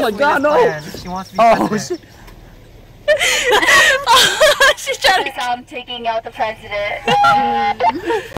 Oh my god, no! Plan. She wants to be Oh president. She... oh, she's trying to I'm um, taking out the president.